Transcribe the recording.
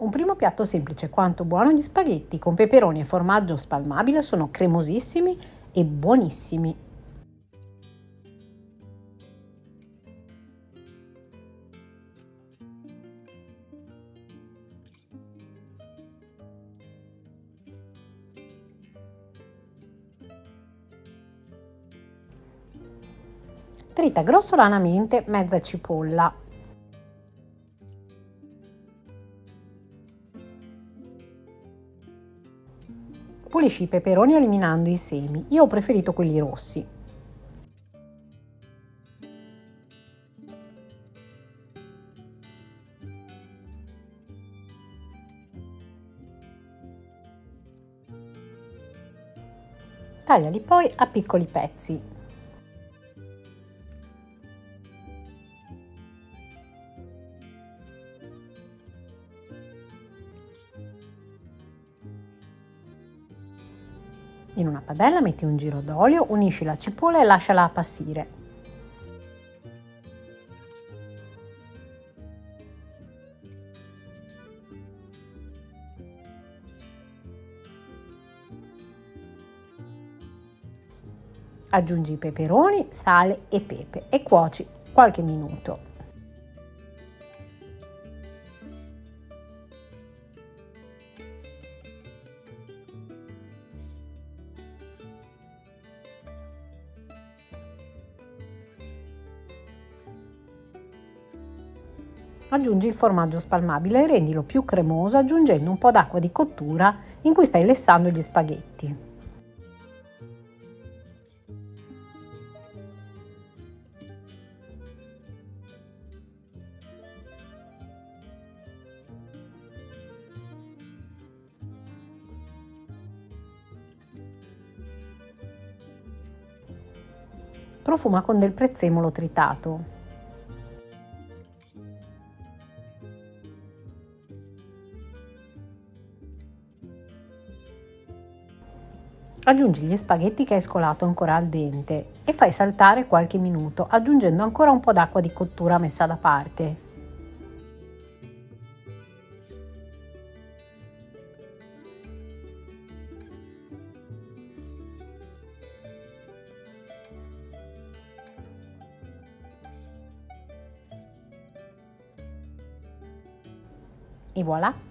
Un primo piatto semplice quanto buono gli spaghetti con peperoni e formaggio spalmabile sono cremosissimi e buonissimi. Trita grossolanamente mezza cipolla. Pulisci i peperoni eliminando i semi. Io ho preferito quelli rossi. Tagliali poi a piccoli pezzi. In una padella metti un giro d'olio, unisci la cipolla e lasciala appassire. Aggiungi i peperoni, sale e pepe e cuoci qualche minuto. Aggiungi il formaggio spalmabile e rendilo più cremoso aggiungendo un po' d'acqua di cottura in cui stai lessando gli spaghetti. Profuma con del prezzemolo tritato. Aggiungi gli spaghetti che hai scolato ancora al dente e fai saltare qualche minuto aggiungendo ancora un po' d'acqua di cottura messa da parte. E voilà!